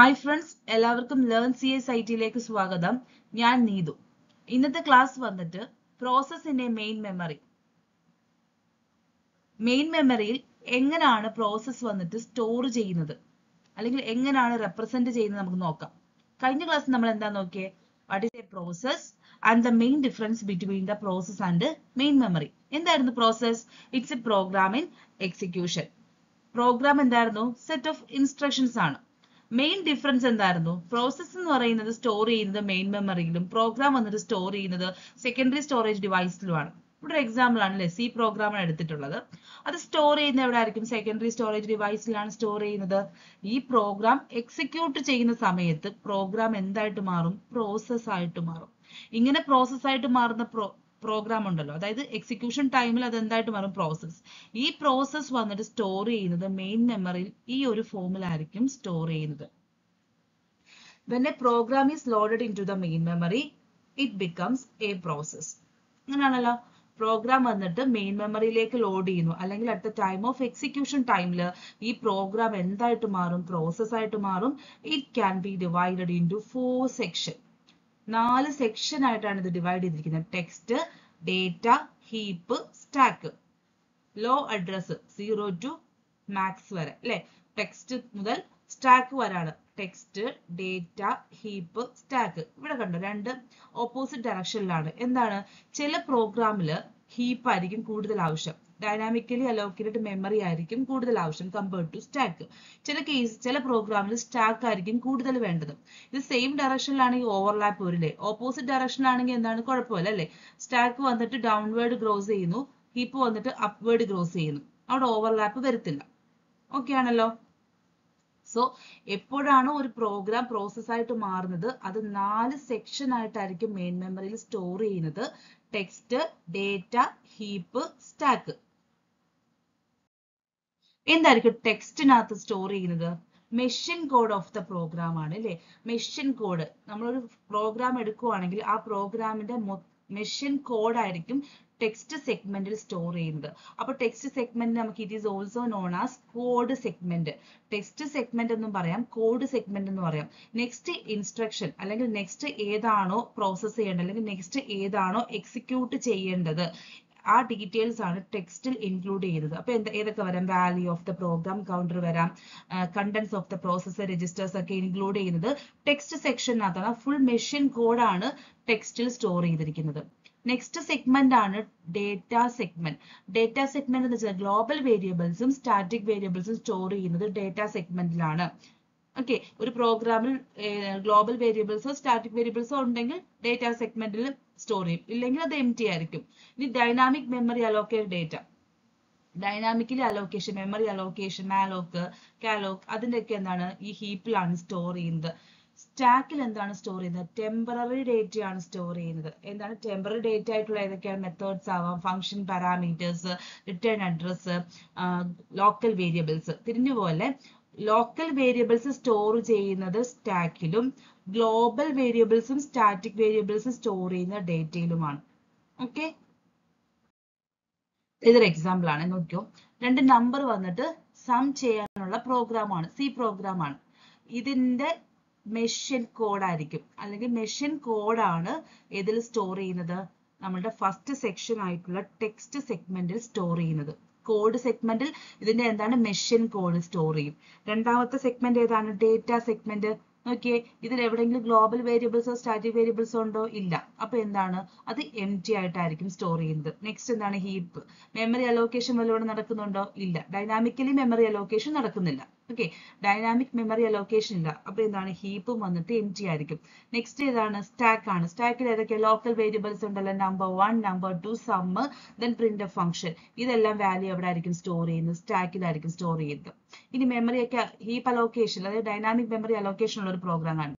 Hi friends എല്ലാവർക്കും learn C S I ടിയിലേക്ക് സ്വാഗതം. ഞാൻ നീതു. ഇന്നത്തെ ക്ലാസ് വന്നിട്ട് പ്രോസസ്സിന്റെ മെയിൻ മെമ്മറി മെയിൻ മെമ്മറിയിൽ എങ്ങനെയാണ് പ്രോസസ്സ് വന്നിട്ട് സ്റ്റോർ ചെയ്യുന്നത്? അല്ലെങ്കിൽ എങ്ങനെയാണ് റെപ്രസെന്റ് ചെയ്യുന്നത് നമുക്ക് നോക്കാം. കഴിഞ്ഞ ക്ലാസ് നമ്മൾ എന്താ നോക്കിയത് what is a process and the main difference between the process and main memory എന്തായിരുന്നു process it's a program in execution program എന്തായിരുന്നു? സെറ്റ് ഓഫ് ഇൻസ്ട്രക്ഷൻസ് ആണ്. മെയിൻ ഡിഫറൻസ് എന്തായിരുന്നു? പ്രോസസ് എന്ന് പറയുന്നത് സ്റ്റോർ ചെയ്യുന്നത് മെയിൻ മെമ്മറിയിലും പ്രോഗ്രാം വന്നിട്ട് സ്റ്റോർ ചെയ്യുന്നത് സെക്കൻഡറി സ്റ്റോറേജ് ഡിവൈസിലുമാണ് ഇവിടെ ഒരു എക്സാമ്പിൾ ആണ് സി പ്രോഗ്രാം ആണ് എടുത്തിട്ടുള്ളത്. അത് സ്റ്റോർ ചെയ്യുന്നത് എവിടെ ആയിരിക്കും സെക്കൻഡറി സ്റ്റോറേജ് ഡിവൈസിലാണ് സ്റ്റോർ ചെയ്യുന്നത്. ഈ പ്രോഗ്രാം എക്സിക്യൂട്ട് ചെയ്യുന്ന സമയത്ത് പ്രോഗ്രാം എന്തായിട്ട് മാറും? പ്രോസസ് ആയിട്ട് മാറും. ഇങ്ങനെ പ്രോസസ് ആയിട്ട് മാറുന്ന പ്രോഗ്രാം ഉണ്ടല്ലോ. അതായത് എക്സിക്യൂഷൻ ടൈമിൽ അത് എന്തായിട്ട് മാറും? പ്രോസസ് ഈ പ്രോസസ് വന്നിട്ട് സ്റ്റോർ ചെയ്യുന്നത് മെയിൻ മെമ്മറിയിൽ ഈ ഒരു ഫോമിലായിരിക്കും സ്റ്റോർ ചെയ്യുന്നത്. When program is loaded into the main memory it becomes a process അങ്ങനെയാണല്ലോ. പ്രോഗ്രാം വന്നിട്ട് മെയിൻ മെമ്മറിയിലേക്ക് ലോഡ് ചെയ്യുന്നു. അല്ലെങ്കിൽ at the time of execution ടൈമിൽ ഈ പ്രോഗ്രാം എന്തായിട്ട് മാറും? പ്രോസസ് ആയിട്ട് മാറും. It can be divided into four section നാല് സെക്ഷൻ ആയിട്ടാണ് ഇത് ഡിവൈഡ് ചെയ്തിരിക്കുന്നത്. Text data heap stack low address zero to max വരെ അല്ലെ? ടെക്സ്റ്റ് മുതൽ സ്റ്റാക്ക് വരെയാണ്. ടെക്സ്റ്റ് ഡേറ്റ ഹീപ്പ് സ്റ്റാക്ക് ഇവിടെ കണ്ടോ രണ്ട് ഓപ്പോസിറ്റ് ഡയറക്ഷനിലാണ് എന്താണ്? ചില പ്രോഗ്രാമിൽ ഹീപ്പ് ആയിരിക്കും കൂടുതൽ ആവശ്യം. ഡൈനാമിക്കലി അലോക്കേറ്റഡ് മെമ്മറി ആയിരിക്കും കൂടുതൽ ആവശ്യം കമ്പയർഡ് ടു സ്റ്റാക്ക് ചില കേസ് ചില പ്രോഗ്രാമിൽ സ്റ്റാക്ക് ആയിരിക്കും കൂടുതൽ വേണ്ടത്. ഇത് സെയിം ഡയറക്ഷനിലാണെങ്കിൽ ഓവർലാപ്പ് വരില്ലേ? ഓപ്പോസിറ്റ് ഡയറക്ഷനിലാണെങ്കിൽ എന്താണ്? കുഴപ്പമില്ല അല്ലേ? സ്റ്റാക്ക് വന്നിട്ട് ഡൗൺവേർഡ് ഗ്രോസ് ചെയ്യുന്നു. ഹീപ്പ് വന്നിട്ട് അപ്വേർഡ് ഗ്രോസ് ചെയ്യുന്നു. അവിടെ ഓവർലാപ്പ് വരത്തില്ല. ഓക്കെ ആണല്ലോ? സോ എപ്പോഴാണോ ഒരു പ്രോഗ്രാം പ്രോസസ് ആയിട്ട് മാറുന്നത് അത് നാല് സെക്ഷൻ ആയിട്ടായിരിക്കും മെയിൻ മെമ്മറിയിൽ സ്റ്റോർ ചെയ്യുന്നത്. ടെക്സ്റ്റ് ഡേറ്റ ഹീപ്പ് സ്റ്റാക്ക് എന്തായിരിക്കും ടെക്സ്റ്റിനകത്ത് സ്റ്റോർ ചെയ്യുന്നത്? Machine code of the program ആണ് അല്ലേ? Machine code. നമ്മളൊരു പ്രോഗ്രാം എടുക്കുവാണെങ്കിൽ ആ പ്രോഗ്രാമിന്റെ മെഷീൻ കോഡ് ആയിരിക്കും ടെക്സ്റ്റ് സെഗ്മെന്റിൽ സ്റ്റോർ ചെയ്യുന്നത്. അപ്പൊ ടെക്സ്റ്റ് സെഗ്മെന്റ് നമുക്ക് it is also known as code segment text segment എന്നും പറയാം കോഡ് സെഗ്മെന്റ് എന്ന് പറയാം. നെക്സ്റ്റ് ഇൻസ്ട്രക്ഷൻ അല്ലെങ്കിൽ നെക്സ്റ്റ് ഏതാണോ പ്രോസസ് ചെയ്യേണ്ടത് അല്ലെങ്കിൽ നെക്സ്റ്റ് ഏതാണോ എക്സിക്യൂട്ട് ചെയ്യേണ്ടത്. ആ ഡീറ്റെയിൽസ് ആണ് ടെക്സ്റ്റിൽ ഇൻക്ലൂഡ് ചെയ്യുന്നത് അപ്പൊ എന്താ ഏതൊക്കെ വരാം? Value of the program counter വരാം. Contents of the processor registers ഒക്കെ ഇൻക്ലൂഡ് ചെയ്യുന്നത് ടെക്സ്റ്റ് സെക്ഷനകത്താണ് ഫുൾ മെഷീൻ കോഡാണ് ടെക്സ്റ്റിൽ സ്റ്റോർ ചെയ്തിരിക്കുന്നത്. നെക്സ്റ്റ് സെഗ്മെന്റ് ആണ് ഡേറ്റ സെഗ്മെന്റ് ഡേറ്റ സെഗ്മെന്റ് എന്ന് വെച്ചാൽ ഗ്ലോബൽ വേരിയബിൾസും സ്റ്റാറ്റിക് വേരിയബിൾസും സ്റ്റോർ ചെയ്യുന്നത് ഡേറ്റ സെഗ്മെന്റിലാണ് ഓക്കെ ഒരു പ്രോഗ്രാമിൽ ഗ്ലോബൽ വേരിയബിൾസോ സ്റ്റാറ്റിക് വേരിയബിൾസോ ഉണ്ടെങ്കിൽ ഡേറ്റ സെഗ്മെന്റിൽ സ്റ്റോർ ചെയ്യും. ഇല്ലെങ്കിൽ അത് എം ടി ആയിരിക്കും. ഇനി dynamic memory allocate data dynamically allocation memory allocation malloc calloc അതിന്റെയൊക്കെ എന്താണ്? ഈ ഹീപ്പിലാണ് സ്റ്റോർ ചെയ്യുന്നത്. സ്റ്റാക്കിൽ എന്താണ് സ്റ്റോർ ചെയ്യുന്നത്? ടെമ്പററി ഡേറ്റ ആണ് സ്റ്റോർ ചെയ്യുന്നത്. എന്താണ്? ടെമ്പററി ഡേറ്റ ആയിട്ടുള്ള ഏതൊക്കെയാണ്? മെത്തേഡ്സ് ആവാം function parameters return address local variables തിരിഞ്ഞു പോലെ ലോക്കൽ വേരിയബിൾസ് സ്റ്റോർ ചെയ്യുന്നത് സ്റ്റാക്കിലും ഗ്ലോബൽ വേരിയബിൾസും സ്റ്റാറ്റിക് വേരിയബിൾസും സ്റ്റോർ ചെയ്യുന്ന ഡേറ്റയിലുമാണ് ഓക്കെ ഇതൊരു എക്സാമ്പിൾ ആണ്. നോക്കിയോ രണ്ട് നമ്പർ വന്നിട്ട് സം ചെയ്യാനുള്ള പ്രോഗ്രാം ആണ്. സി പ്രോഗ്രാം ആണ്. ഇതിന്റെ മെഷീൻ കോഡായിരിക്കും അല്ലെങ്കിൽ മെഷീൻ കോഡാണ് ഇതിൽ സ്റ്റോർ ചെയ്യുന്നത്? നമ്മളുടെ ഫസ്റ്റ് സെക്ഷൻ ആയിട്ടുള്ള ടെക്സ്റ്റ് സെഗ്മെന്റിൽ സ്റ്റോർ ചെയ്യുന്നത്. കോഡ് സെഗ്മെന്റിൽ ഇതിന്റെ എന്താണ് മെഷീൻ കോഡ് സ്റ്റോർ ചെയ്യും. രണ്ടാമത്തെ സെഗ്മെന്റ് ഏതാണ്? ഡേറ്റ സെഗ്മെന്റ് നോക്കിയേ ഇതിൽ എവിടെയെങ്കിലും ഗ്ലോബൽ വേരിയബിൾസോ സ്റ്റാറ്റിക് വേരിയബിൾസോ ഉണ്ടോ? ഇല്ല. അപ്പൊ എന്താണ്? അത് എം ടി ആയിട്ടായിരിക്കും സ്റ്റോർ ചെയ്യുന്നത്. നെക്സ്റ്റ് എന്താണ്? ഹീപ്പ് മെമ്മറി അലോക്കേഷൻ വല്ലവിടെ നടക്കുന്നുണ്ടോ? ഇല്ല. ഡൈനാമിക്കലി മെമ്മറി അലോക്കേഷൻ നടക്കുന്നില്ല. ഓക്കെ ഡൈനാമിക് മെമ്മറി അലോക്കേഷൻ ഇല്ല. അപ്പൊ എന്താണ്? ഹീപ്പും വന്നിട്ട് എം ടി ആയിരിക്കും. നെക്സ്റ്റ് ഏതാണ്? സ്റ്റാക്ക് ആണ്. സ്റ്റാക്കിൽ ഏതൊക്കെ ലോക്കൽ വേരിയബിൾസ് ഉണ്ടല്ലോ. Number one number two sum then print function ഇതെല്ലാം വാല്യൂ എവിടെ ആയിരിക്കും? സ്റ്റോർ ചെയ്യുന്നത്. സ്റ്റാക്കിലായിരിക്കും സ്റ്റോർ ചെയ്യുന്നത്. ഇനി മെമ്മറി ഒക്കെ ഹീപ്പ് അലോക്കേഷൻ അതായത് ഡൈനാമിക് മെമ്മറി അലോക്കേഷൻ ഉള്ള ഒരു പ്രോഗ്രാം ആണ്.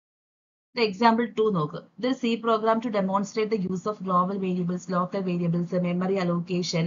The example 2 നോക്ക്. C program to demonstrate demonstrate use of global variables local variables memory allocation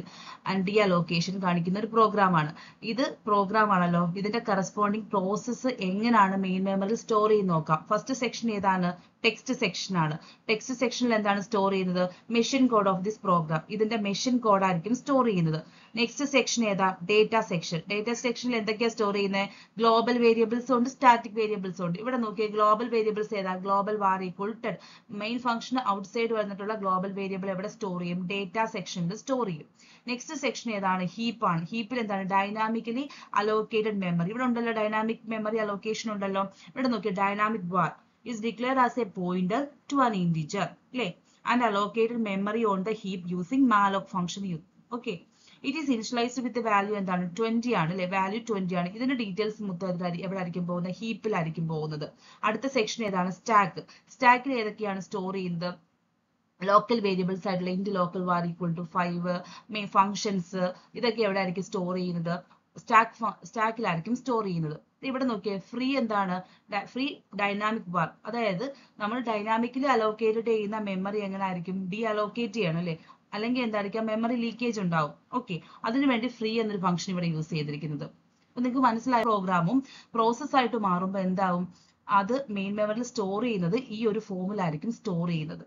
and and allocation കാണിക്കുന്ന ഒരു പ്രോഗ്രാം ആണ്. ഇത് പ്രോഗ്രാം ആണല്ലോ. ഇതിന്റെ കറസ്പോണ്ടിങ് പ്രോസസ്സ് എങ്ങനെയാണ് മെയിൻ മെമ്മറി സ്റ്റോർ ചെയ്ത് നോക്കാം. ഫസ്റ്റ് സെക്ഷൻ ഏതാണ്? ടെക്സ്റ്റ് സെക്ഷൻ ആണ്. ടെക്സ്റ്റ് സെക്ഷനിൽ എന്താണ് സ്റ്റോർ ചെയ്യുന്നത്? Machine code of this program ഇതിന്റെ മെഷീൻ കോഡ് ആയിരിക്കും സ്റ്റോർ ചെയ്യുന്നത്. നെക്സ്റ്റ് സെക്ഷൻ ഏതാ? ഡേറ്റ സെക്ഷൻ ഡേറ്റ സെക്ഷനിൽ എന്തൊക്കെയാ സ്റ്റോർ ചെയ്യുന്നത് ഗ്ലോബൽ വേരിയബിൾസ് ഉണ്ട് സ്റ്റാറ്റിക് വേരിയബിൾസ് ഉണ്ട്. ഇവിടെ നോക്കിയേ ഗ്ലോബൽ വേരിയബിൾസ് ഏതാ? Global var equal ten main function outside വന്നിട്ടുള്ള ഗ്ലോബൽ വേരിയബിൾ എവിടെ സ്റ്റോർ ചെയ്യും? ഡേറ്റ സെക്ഷനിൽ സ്റ്റോർ ചെയ്യും. നെക്സ്റ്റ് സെക്ഷൻ ഏതാണ്? ഹീപ്പ് ആണ്. ഹീപ്പിൽ എന്താണ്? ഡൈനാമിക്കലി അലോക്കേറ്റഡ് മെമ്മറി ഇവിടെ ഉണ്ടല്ലോ ഡൈനാമിക് മെമ്മറി അലോക്കേഷൻ ഉണ്ടല്ലോ. ഇവിടെ നോക്കിയേ dynamic var is declared as a pointer to an integer അല്ലേ and allocated memory on the heap using malloc function okay. It is initialized with value എന്താണ്? 20 ആണ് അല്ലെ? Value 20 ആണ്. ഇതിന്റെ ഡീറ്റെയിൽസ് മൊത്തം എവിടെ ആയിരിക്കും പോകുന്നത്? ഹീപ്പിലായിരിക്കും പോകുന്നത്. അടുത്ത സെക്ഷൻ ഏതാണ്? സ്റ്റാക്ക് സ്റ്റാക്കിൽ ഏതൊക്കെയാണ് സ്റ്റോർ ചെയ്യുന്നത്? ലോക്കൽ വേരിയബിൾസ് ആയിട്ടുള്ള int local var equal to five main functions ഇതൊക്കെ എവിടെ ആയിരിക്കും സ്റ്റോർ ചെയ്യുന്നത് സ്റ്റാക്ക് സ്റ്റാക്കിലായിരിക്കും സ്റ്റോർ ചെയ്യുന്നത്. ഇവിടെ നോക്കിയാൽ ഫ്രീ എന്താണ്? ഫ്രീ ഡൈനാമിക് വാർ അതായത് നമ്മൾ ഡൈനാമിക്കലി അലോക്കേറ്റഡ് ചെയ്യുന്ന മെമ്മറി എങ്ങനെ ആയിരിക്കും? ഡി അലോക്കേറ്റ് ചെയ്യണം അല്ലേ? അല്ലെങ്കിൽ എന്തായിരിക്കാം മെമ്മറി ലീക്കേജ് ഉണ്ടാവും. ഓക്കെ അതിനുവേണ്ടി ഫ്രീ എന്നൊരു ഫംഗ്ഷൻ ഇവിടെ യൂസ് ചെയ്തിരിക്കുന്നത്. അപ്പൊ നിങ്ങൾക്ക് മനസ്സിലായ പ്രോഗ്രാമും പ്രോസസ് ആയിട്ട് മാറുമ്പോൾ എന്താവും? അത് മെയിൻ മെമ്മറിയിൽ സ്റ്റോർ ചെയ്യുന്നത് ഈ ഒരു ഫോമിലായിരിക്കും സ്റ്റോർ ചെയ്യുന്നത്.